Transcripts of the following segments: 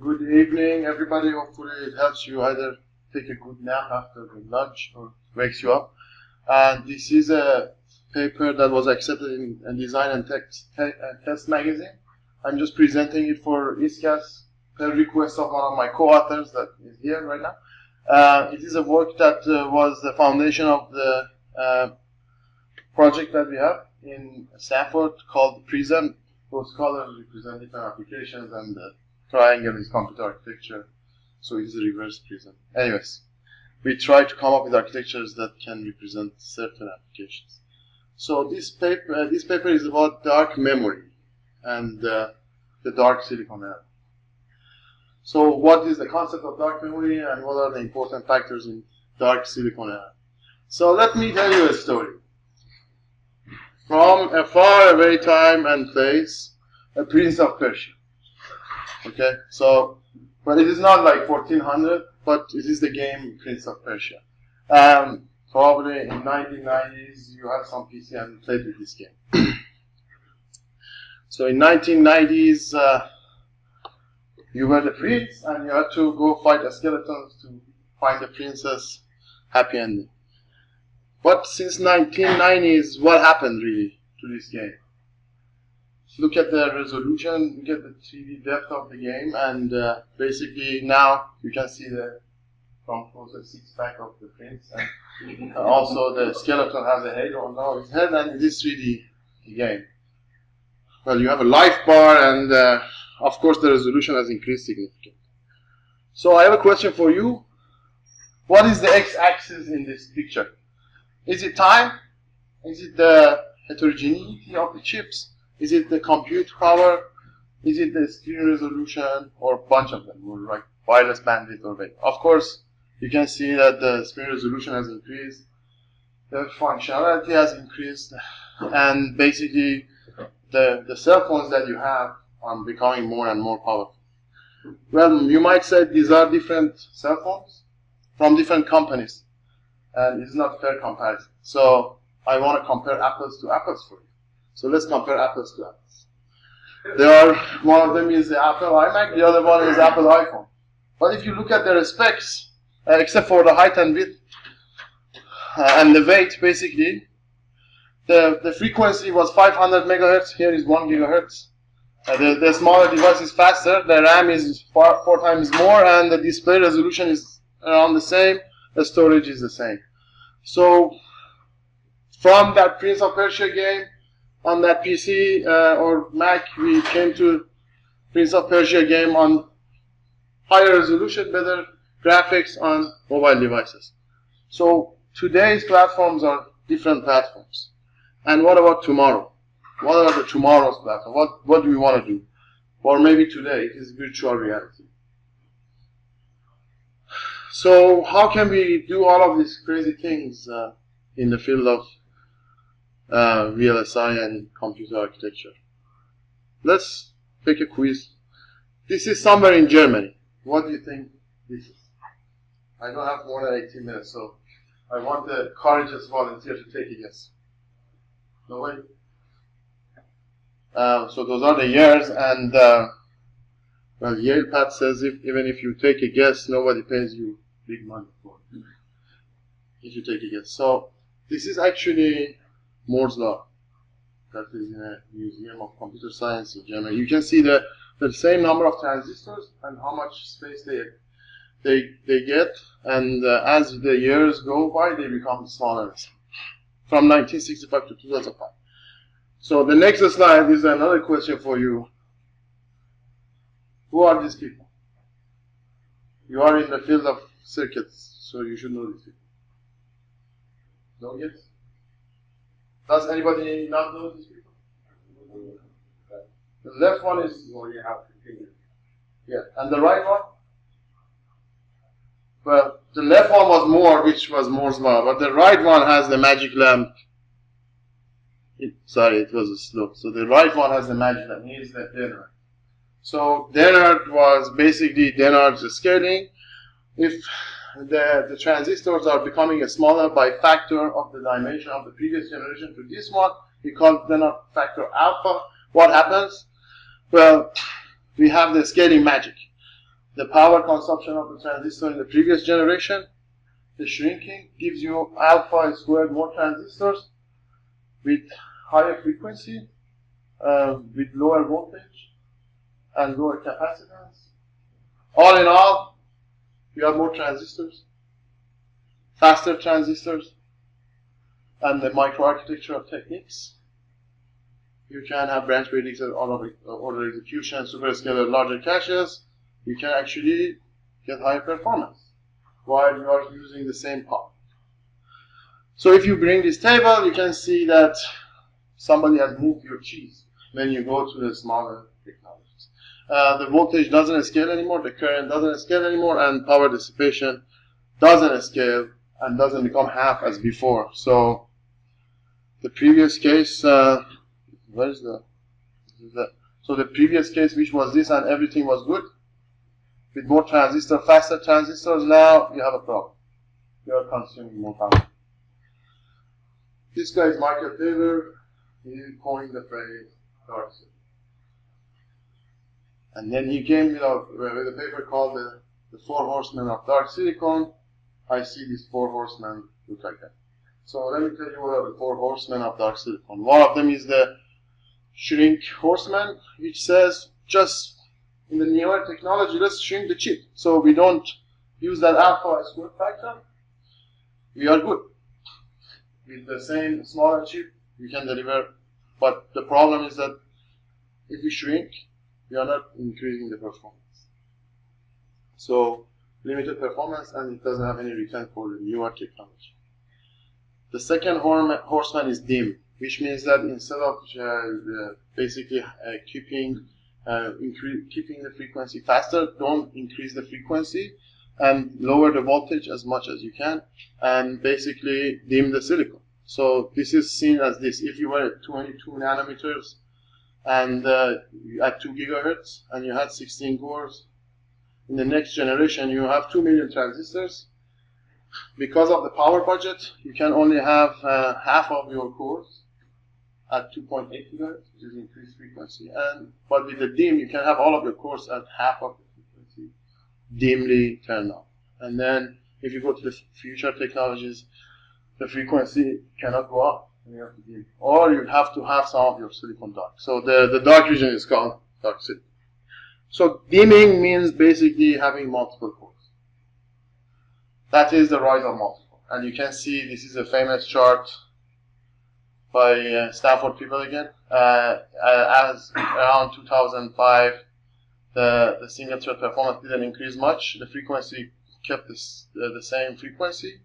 good evening, everybody. Hopefully, it helps you either take a good nap after the lunch or wakes you up. And this is a paper that was accepted in, Design and Text, te uh, Test magazine. I'm just presenting it for ISCAS per request of one of my co-authors that is here right now. Uh, it is a work that uh, was the foundation of the uh, project that we have in Stanford called PRISM. Those colors represent different applications and the triangle is computer architecture. So it is a reverse prism. Anyways, we try to come up with architectures that can represent certain applications. So this paper, uh, this paper is about dark memory and uh, the dark silicon era. So what is the concept of dark memory and what are the important factors in dark silicon era? So let me tell you a story. From a far away time and place, a prince of Persia. Okay, so, but it is not like 1400, but it is the game Prince of Persia. Um, probably in 1990s you had some PC and played with this game. so in 1990s uh, you were the prince and you had to go fight the skeletons to find the princess happy ending. But since 1990s, what happened really to this game? Look at the resolution, look at the 3D depth of the game, and uh, basically now you can see the front closer six pack of the prince, and also the skeleton has a halo on his head, and it is 3D game. Well, you have a life bar, and uh, of course the resolution has increased significantly. So I have a question for you. What is the x-axis in this picture? Is it time? Is it the heterogeneity of the chips? Is it the compute power? Is it the screen resolution or a bunch of them, or like wireless bandwidth or whatever? Of course, you can see that the screen resolution has increased, the functionality has increased, and basically the, the cell phones that you have are becoming more and more powerful. Well, you might say these are different cell phones from different companies, and it's not fair comparison. So I want to compare apples to apples for you. So let's compare apples to apples. There are, one of them is the Apple iMac, the other one is Apple iPhone. But if you look at their specs, uh, except for the height and width uh, and the weight, basically, the, the frequency was 500 megahertz. Here is 1 gigahertz. Uh, the, the smaller device is faster. The RAM is four, four times more, and the display resolution is around the same. The storage is the same. So, from that Prince of Persia game, on that PC uh, or Mac, we came to Prince of Persia game on higher resolution, better graphics on mobile devices. So today's platforms are different platforms. And what about tomorrow? What are the tomorrow's platforms? What, what do we want to do? Or maybe today it is virtual reality. So how can we do all of these crazy things uh, in the field of uh, VLSI and computer architecture. Let's take a quiz. This is somewhere in Germany. What do you think this is? I don't have more than 18 minutes, so I want a courageous volunteer to take a guess. No way? Uh, so those are the years, and uh, well, Yale Patt says if, even if you take a guess, nobody pays you big money for it. If you take a guess. So this is actually Moore's law. That is in a Museum of Computer Science in Germany. You can see the, the same number of transistors and how much space they they they get, and uh, as the years go by, they become smaller. From 1965 to 2005. So the next slide is another question for you. Who are these people? You are in the field of circuits, so you should know these people. No guess? Does anybody not know these people? The left one is have to Yeah, and the right one? Well, the left one was Moore, which was Moore's law, but the right one has the magic lamp. It, sorry, it was a slope. So the right one has the magic lamp. Here's the Dennard. So Dennard was basically Dennard's scaling. If the, the transistors are becoming smaller by factor of the dimension of the previous generation to this one. We call them a factor alpha. What happens? Well, we have the scaling magic. the power consumption of the transistor in the previous generation. The shrinking gives you alpha squared more transistors with higher frequency, uh, with lower voltage and lower capacitance. All in all, you have more transistors, faster transistors, and the microarchitectural techniques. You can have branch predicted uh, order execution, superscalar larger caches. You can actually get higher performance while you are using the same power. So if you bring this table, you can see that somebody has moved your cheese when you go to the smaller technologies. Uh, the voltage doesn't scale anymore, the current doesn't scale anymore, and power dissipation doesn't scale and doesn't become half as before. So the previous case, uh, where is the, the, so the previous case which was this and everything was good, with more transistor, faster transistors, now you have a problem. You are consuming more power. This guy is Michael Taylor. He coined the phrase dark. And then he came with a, with a paper called the, the Four Horsemen of Dark Silicon. I see these four horsemen look like that. So let me tell you what are the four horsemen of dark silicon. One of them is the shrink horseman, which says just in the newer technology, let's shrink the chip. So we don't use that alpha as square factor. We are good. With the same smaller chip, we can deliver. But the problem is that if we shrink, we are not increasing the performance. So limited performance and it doesn't have any return for the newer technology. The second horseman is dim, which means that instead of uh, basically uh, keeping uh, keeping the frequency faster, don't increase the frequency and lower the voltage as much as you can and basically dim the silicon. So this is seen as this. If you were at 22 nanometers and uh, at 2 gigahertz and you had 16 cores, in the next generation you have 2 million transistors. Because of the power budget, you can only have uh, half of your cores at 2.8 gigahertz, which is increased frequency. And but with the DIM, you can have all of your cores at half of the frequency, dimly turned on. And then if you go to the future technologies, the frequency cannot go up. Dim. Or you have to have some of your silicon dark. So the, the dark region is called dark silicon. So dimming means basically having multiple cores. That is the rise of multiple. And you can see this is a famous chart by uh, Stanford people again. Uh, uh as around 2005, the, the single thread performance didn't increase much. The frequency kept this, uh, the same frequency.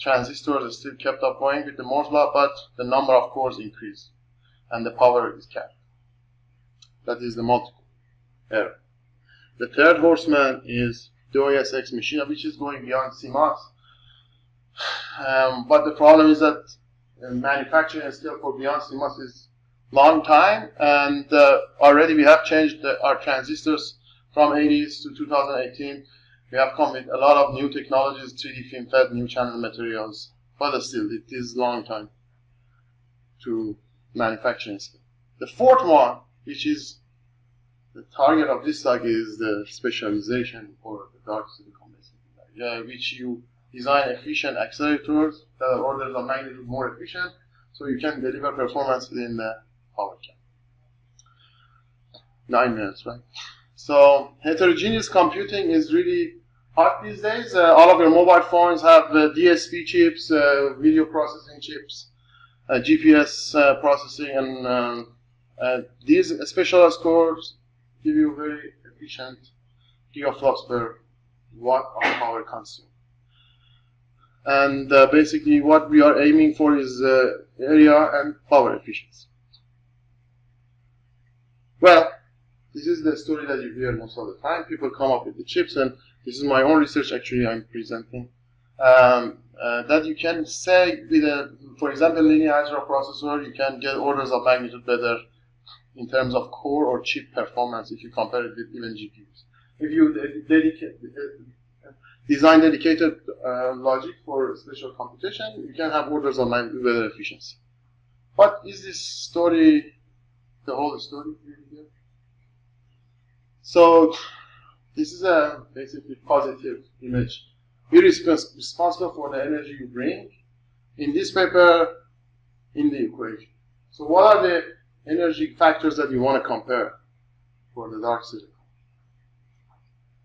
Transistors are still kept up going with the Moore's law, but the number of cores increased and the power is capped. That is the multiple error. The third horseman is the Deus Ex Machina, which is going beyond CMOS. Um, but the problem is that manufacturing is still for beyond CMOS is long time, and uh, already we have changed the, our transistors from 80s to 2018. We have come with a lot of new technologies, 3D FinFET, new channel materials, but still it is long time to manufacturing. The fourth one, which is the target of this talk is the specialization for the dark silicon basically, uh, which you design efficient accelerators that are orders of magnitude more efficient, so you can deliver performance within the power cap. Nine minutes, right? So heterogeneous computing is really hot these days. Uh, all of your mobile phones have uh, DSP chips, uh, video processing chips, uh, GPS uh, processing, and uh, these specialized cores give you very efficient gigaflops per watt of power consumed. And basically what we are aiming for is area and power efficiency. Well, this is the story that you hear most of the time. People come up with the chips, and this is my own research actually I'm presenting. Um, uh, that you can say with a, for example, linear algebra processor, you can get orders of magnitude better in terms of core or chip performance if you compare it with even GPUs. If you dedicate, uh, design dedicated uh, logic for special computation, you can have orders of magnitude better efficiency. But is this story the whole story? So This is a basically positive image. You're responsible for the energy you bring. In this paper, in the equation. So what are the energy factors that you want to compare for the dark silicon?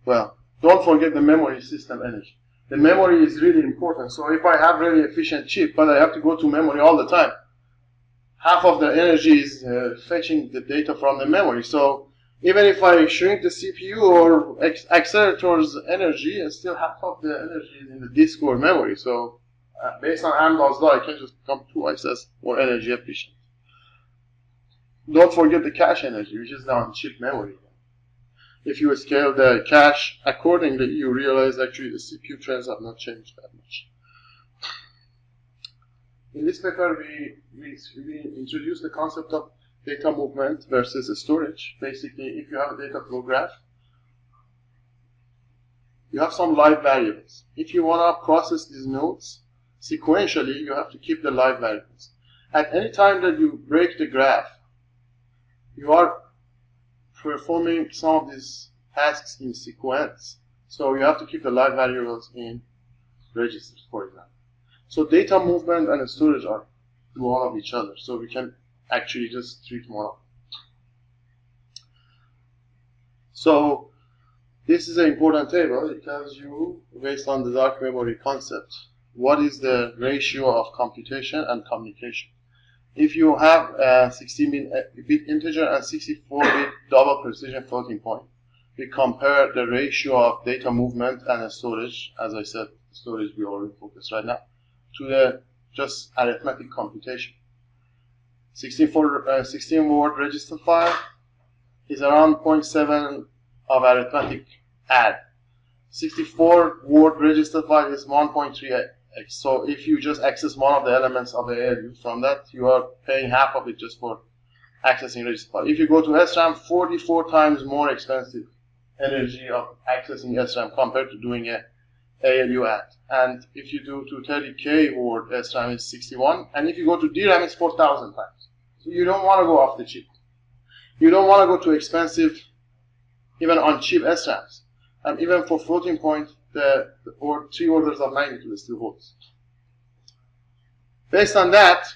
Well, don't forget the memory system energy. The memory is really important. So if I have really efficient chip, but I have to go to memory all the time, half of the energy is uh, fetching the data from the memory. So even if I shrink the CPU or accelerator's energy, I still half of the energy is in the disk or memory. So uh, based on Amdahl's law, I can just become twice as more energy efficient. Don't forget the cache energy, which is now in chip memory. If you scale the cache accordingly, you realize actually the CPU trends have not changed that much. In this paper, we, we, we introduced the concept of data movement versus storage. Basically, if you have a data flow graph, you have some live variables. If you want to process these nodes sequentially, you have to keep the live variables. At any time that you break the graph, you are performing some of these tasks in sequence. So you have to keep the live variables in registers, for example. So data movement and storage are dual of each other. So we can actually just three more. So this is an important table. It tells you, based on the dark memory concept, what is the ratio of computation and communication. If you have a 16-bit integer and 64-bit double precision floating point, we compare the ratio of data movement and storage, as I said, storage we already focus right now, to the just arithmetic computation. 64, uh, 16 word register file is around 0.7 of arithmetic add. 64 word register file is 1.3x. So if you just access one of the elements of the ALU from that, you are paying half of it just for accessing register file. If you go to SRAM, 44 times more expensive energy of accessing SRAM compared to doing a ALU add. And if you do to 30K word, SRAM is 61. And if you go to DRAM, it's 4,000 times. So you don't want to go off the chip. You don't want to go to expensive, even on cheap SRAMs. And even for floating point, the, the or three orders of magnitude still holds. Based on that,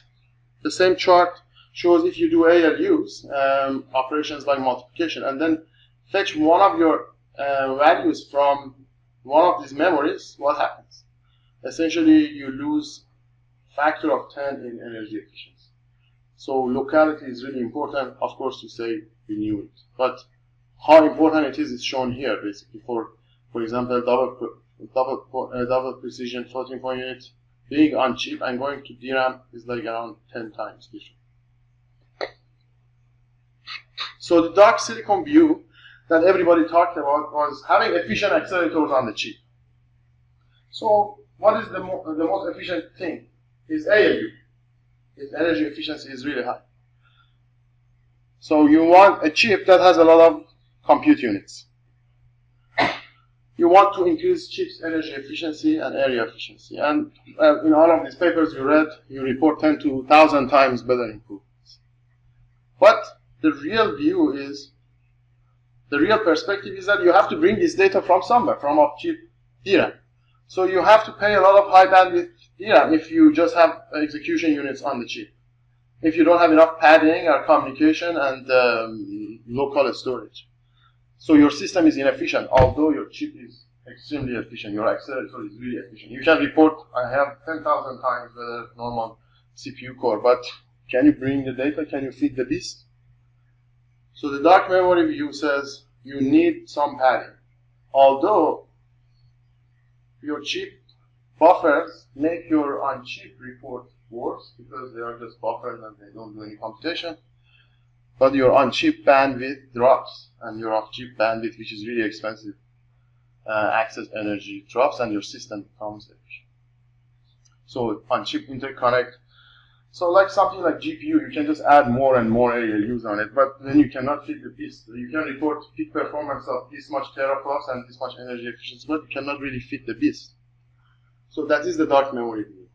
the same chart shows if you do ALUs, um, operations like multiplication, and then fetch one of your uh, values from one of these memories, what happens? Essentially, you lose factor of 10 in energy efficiency. So locality is really important, of course, to say we knew it. But how important it is is shown here, basically. For for example, double double uh, double precision floating point unit being on chip and going to DRAM is like around 10 times different. So the dark silicon view that everybody talked about was having efficient accelerators on the chip. So what is the, mo the most efficient thing? Is ALU its energy efficiency is really high. So you want a chip that has a lot of compute units. You want to increase chip's energy efficiency and area efficiency. And uh, in all of these papers you read, you report 10 to 1,000 times better improvements. But the real view is, the real perspective is that you have to bring this data from somewhere, from off-chip DRAM. So you have to pay a lot of high bandwidth DRAM if you just have execution units on the chip. If you don't have enough padding or communication and um, local storage. So your system is inefficient, although your chip is extremely efficient. Your accelerator is really efficient. You can report, I have 10,000 times the normal CPU core, but can you bring the data? Can you feed the beast? So the dark memory view says you need some padding. Although your chip buffers make your on-chip report worse because they are just buffers and they don't do any computation. But your on-chip bandwidth drops and your off-chip bandwidth, which is really expensive, uh, access energy drops and your system becomes efficient. So on-chip interconnect. So like something like GPU, you can just add more and more ALUs on it, but then you cannot fit the piece. You can report peak performance of this much teraflops and this much energy efficiency, but you cannot really fit the beast. So that is the dark memory view.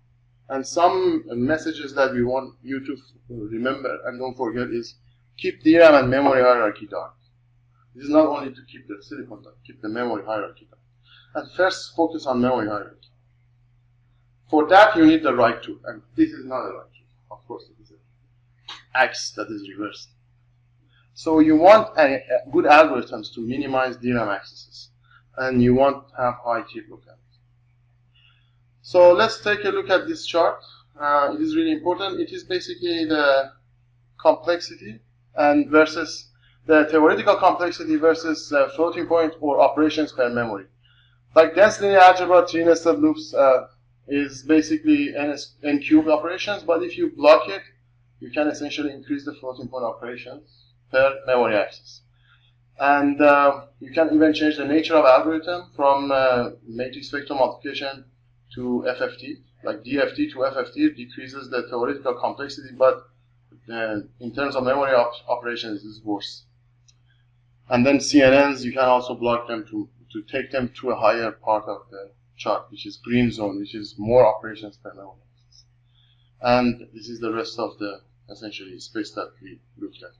And some messages that we want you to remember and don't forget is keep DRAM and memory hierarchy dark. This is not only to keep the silicon down, keep the memory hierarchy dark. And first, focus on memory hierarchy. For that, you need the right tool, and this is not the right tool. Of course, it is X that is reversed. So you want a, a good algorithms to minimize DRAM accesses, and you want to have high chip. So let's take a look at this chart. Uh, it is really important. It is basically the complexity and versus the theoretical complexity versus uh, floating point or operations per memory. Like linear algebra, tree nested loops uh, is basically n, n cubed operations, but if you block it, you can essentially increase the floating point operations per memory access. And uh, you can even change the nature of algorithm from uh, matrix vector multiplication to FFT, like DFT to FFT decreases the theoretical complexity, but uh, in terms of memory op operations, is worse. And then CNNs, you can also block them to, to take them to a higher part of the chart, which is green zone, which is more operations per memory. And this is the rest of the essentially space that we looked at.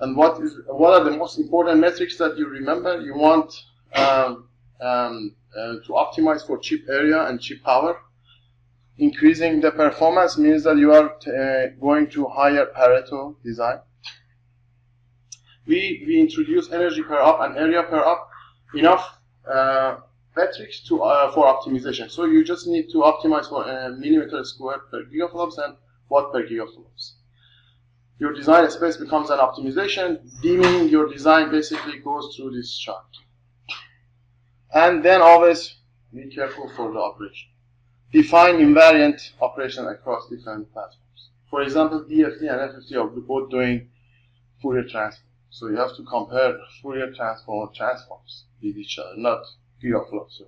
And what is what are the most important metrics that you remember? You want um, um, uh, to optimize for chip area and chip power. Increasing the performance means that you are uh, going to higher Pareto design. We, we introduce energy per op and area per op, enough uh, metrics to, uh, for optimization. So you just need to optimize for a millimeter squared per gigaflops and watt per gigaflops. Your design space becomes an optimization, dimming your design basically goes through this chart. And then always be careful for the operation. Define invariant operation across different platforms. For example, DFT and FFT are both doing Fourier transform. So you have to compare Fourier transform transforms with each other, not gigaflops.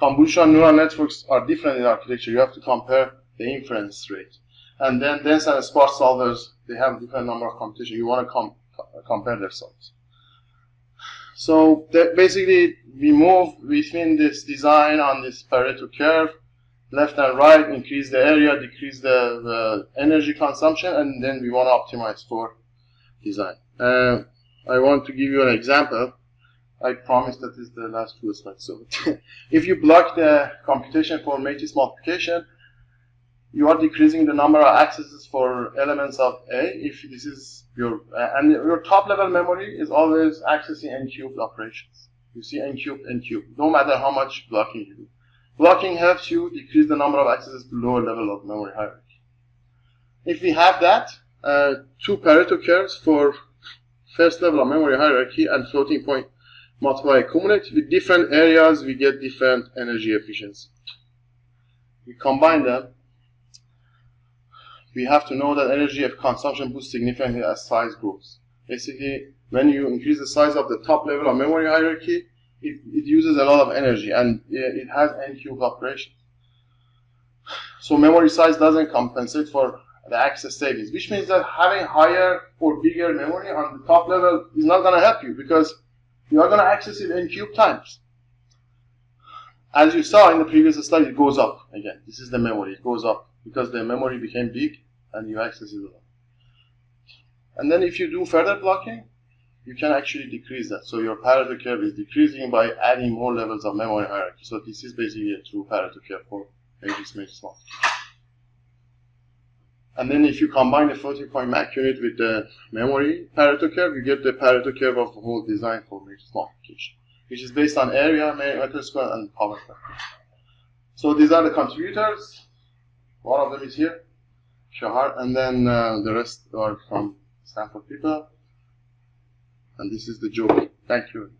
Convolutional neural networks are different in architecture. You have to compare the inference rate. And then dense and sparse solvers, they have different number of computation. You want to com compare their solves. So basically, we move between this design on this Pareto curve, left and right, increase the area, decrease the, the energy consumption, and then we want to optimize for design. Uh, I want to give you an example. I promise that is the last two slides. So if you block the computation for matrix multiplication, you are decreasing the number of accesses for elements of A. If this is your, uh, and your top level memory is always accessing n cubed operations. You see n cubed, n cubed, no matter how much blocking you do. Blocking helps you decrease the number of accesses to lower level of memory hierarchy. If we have that, uh, two Pareto curves for first level of memory hierarchy and floating point multiply accumulate. With different areas, we get different energy efficiency. We combine them. We have to know that energy of consumption boosts significantly as size grows. Basically, when you increase the size of the top level of memory hierarchy, it, it uses a lot of energy and it has n operations. So memory size doesn't compensate for the access savings, which means that having higher or bigger memory on the top level is not going to help you because you are going to access it n cube times. As you saw in the previous slide, it goes up again. This is the memory. It goes up because the memory became big and you access it a lot. And then if you do further blocking, you can actually decrease that. So your Pareto curve is decreasing by adding more levels of memory hierarchy. So this is basically a true Pareto curve for matrix multiplication. And then if you combine the floating point MAC unit with the memory Pareto curve, you get the Pareto curve of the whole design for matrix multiplication, which is based on area, meter square, and power factor. So these are the contributors. One of them is here, Shahar, and then uh, the rest are from Stanford people. And this is the joke. Thank you.